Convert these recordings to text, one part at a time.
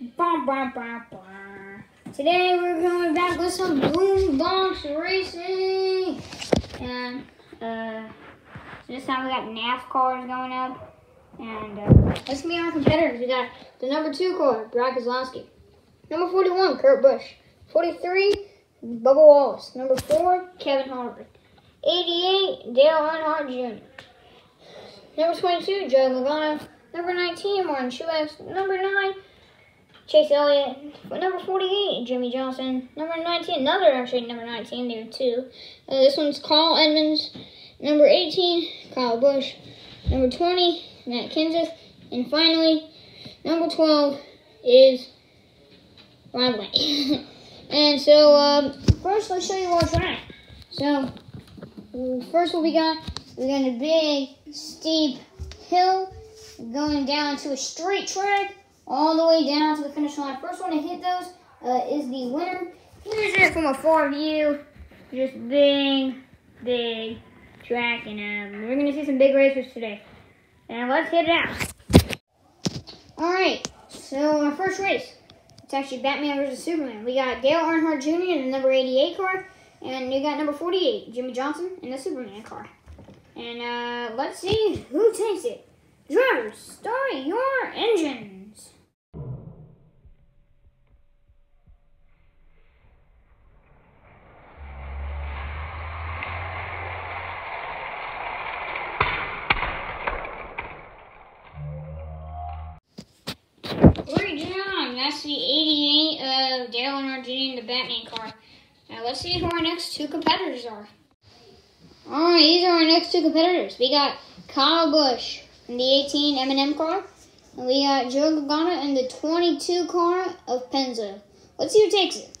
Bah, bah, bah, bah. Today we're going back with some boombox racing, and uh, this time we got NASCARs going up, and uh, let's meet our competitors. We got the number two car, Brock Keselowski. Number forty-one, Kurt Busch. Forty-three, Bubba Wallace. Number four, Kevin Harvick. Eighty-eight, Dale Earnhardt Jr. Number twenty-two, Joe Logano. Number nineteen, Martin Truex. Number nine. Chase Elliott. Number 48, Jimmie Johnson. Number 19, another actually number 19, there two. Uh, this one's Carl Edmonds. Number 18, Kyle Busch. Number 20, Matt Kenseth. And finally, number 12 is Ryan Blaney. and so, um, first let's show you our track. So, first what we got, we got a big, steep hill going down to a straight track all the way down to the finish line. First one to hit those uh, is the winner. Here's it from a far view. Just big, big track, and um, we're gonna see some big racers today. And let's hit it out. All right, so our first race. It's actually Batman versus Superman. We got Dale Earnhardt Jr. in the number 88 car, and you got number 48, Jimmie Johnson, in the Superman car. And uh, let's see who takes it. Drivers, start your engines. Great job! That's the 88 of Dale and Jr. in the Batman car. Now let's see who our next two competitors are. Alright, these are our next two competitors. We got Kyle Busch in the 18 M&M car. And we got Joe Logano in the 22 car of Penske. Let's see who takes it.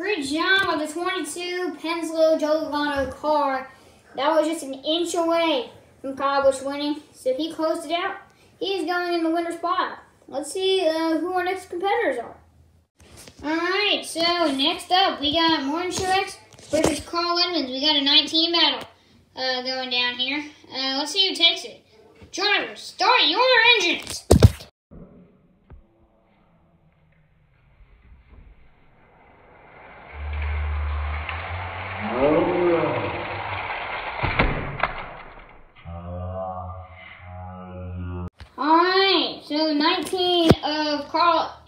Great job of the 22 Penslow Logano car. That was just an inch away from Busch winning, so he closed it out. He's going in the winner's spot. Let's see uh, who our next competitors are. Alright, so next up we got Martin Truex versus Carl Edmonds. We got a 19 battle uh, going down here. Uh, let's see who takes it. Drivers, start your engines!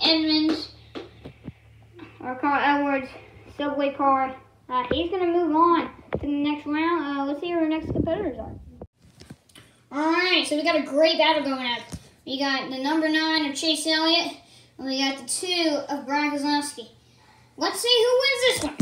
Edmonds, or Carl Edwards, subway car. Uh, he's going to move on to the next round. Uh, let's see who our next competitors are. Alright, so we got a great battle going on. We got the number 9 of Chase Elliott, and we got the 2 of Brian Keselowski. Let's see who wins this one.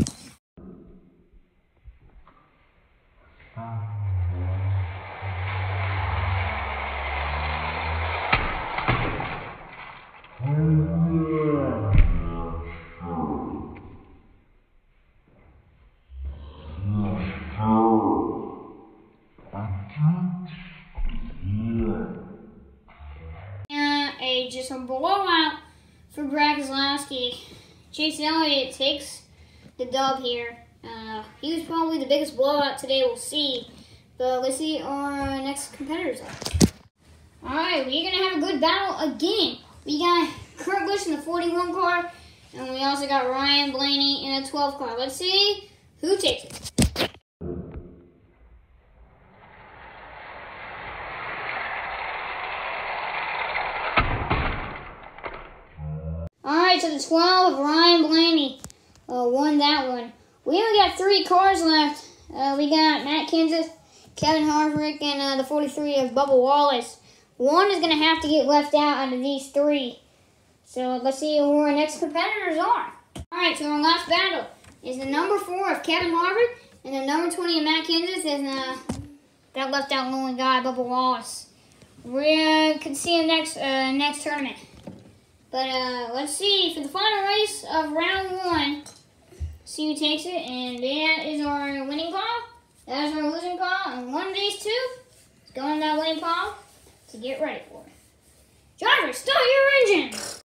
A just a blowout for Brad Keselowski. Chase Elliott takes the dub here. Uh, he was probably the biggest blowout today. We'll see. But let's see our next competitors. Alright, we're going to have a good battle again. We got Kurt Busch in the 41 car, and we also got Ryan Blaney in a 12 car. Let's see who takes it. So the 12 of Ryan Blaney uh, won that one. We only got three cars left. Uh, we got Matt Kenseth, Kevin Harvick, and uh, the 43 of Bubba Wallace. One is going to have to get left out out of these three. So let's see who our next competitors are. Alright, so our last battle is the number 4 of Kevin Harvick, and the number 20 of Matt Kenseth, and uh, that left out lonely guy, Bubba Wallace. We uh, can see him next, uh, next tournament. But uh, let's see for the final race of round one. See who takes it, and that is our winning call. That is our losing call, and one of these two is going that winning call to get ready for it. Drivers, start your finish,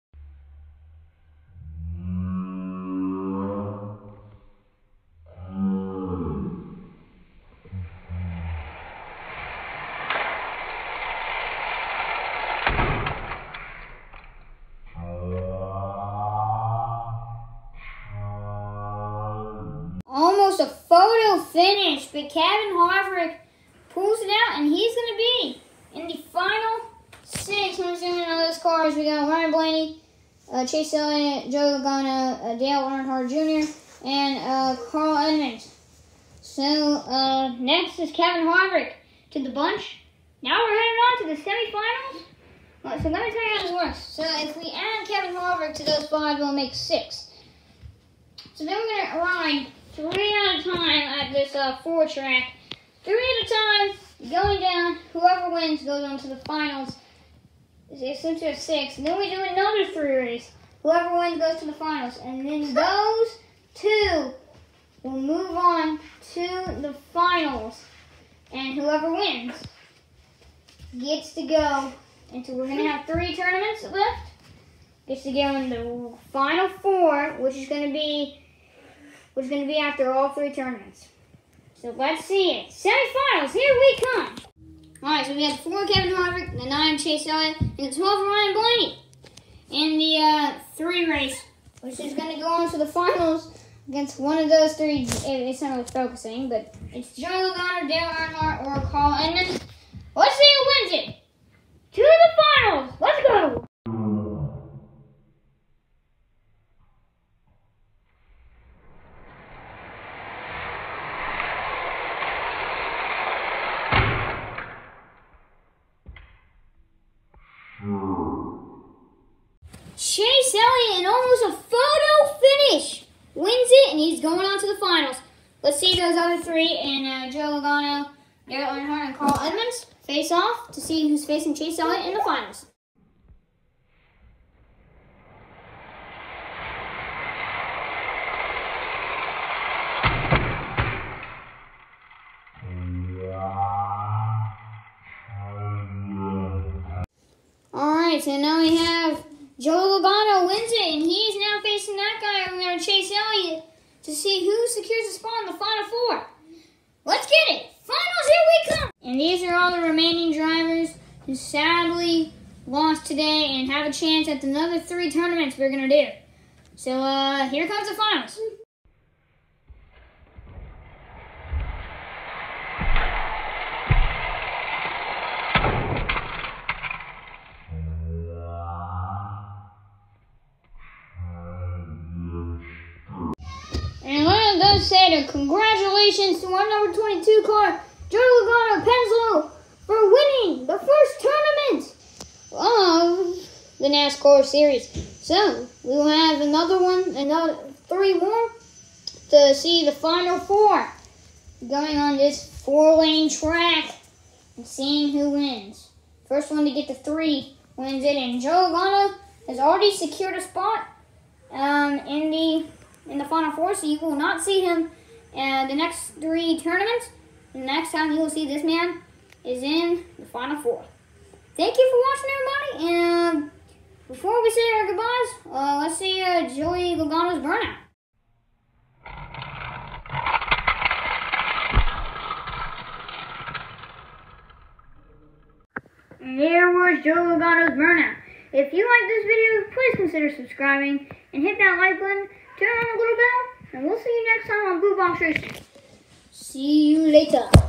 but Kevin Harvick pulls it out, and he's going to be in the final six. I'm assuming on those cars, we got Ryan Blaney, uh, Chase Elliott, Joe Logano, uh, Dale Earnhardt Jr., and uh, Carl Edmonds. So uh, next is Kevin Harvick to the bunch. Now we're heading on to the semifinals. Well, so let me tell you how this works. So if we add Kevin Harvick to those five, we'll make six. So then we're gonna ride three at a time at this uh, four track. Three at a time, going down. Whoever wins goes on to the finals. It's essentially six. And then we do another three race. Whoever wins goes to the finals. And then those two will move on to the finals. And whoever wins gets to go And so we're going to have three tournaments left. Gets to go in the final four, which is going to be, which is going to be after all three tournaments. So let's see it. Semifinals, here we come. All right, so we have four Kevin Harvick, the nine Chase Elliott, and the 12 Ryan Blaney in the uh, three race, which is going to go on to the finals against one of those three. It's not really focusing, but it's Joe Logano, Dale Earnhardt, or Carl Edmonds. Let's see who wins it. To the finals. Let's go. Chase Elliott in almost a photo finish wins it, and he's going on to the finals. Let's see those other three, and uh, Joe Logano, Dale Earnhardt, and Carl Edmonds face off to see who's facing Chase Elliott in the finals. Alright, so now we have Joe Logano wins it, and he's now facing that guy over there, Chase Elliott, see who secures a spot in the final four. Let's get it! Finals, here we come! And these are all the remaining drivers who sadly lost today and have a chance at the another three tournaments we're going to do. So, uh, here comes the finals. To congratulations to our number 22 car, Joe Logano Penslow, for winning the first tournament of the NASCAR series. So we will have another one, another three more to see the final four going on this four lane track and seeing who wins. First one to get the three wins it, and Joe Logano has already secured a spot um, in the in the final four, so you will not see him uh, the next three tournaments. The next time you will see this man is in the final four. Thank you for watching, everybody. And before we say our goodbyes, uh, let's see uh, Joey Logano's burnout. There was Joe Logano's burnout. If you like this video, please consider subscribing and hit that like button, turn on the little bell, and we'll see you next time on Blue Box Racing. See you later.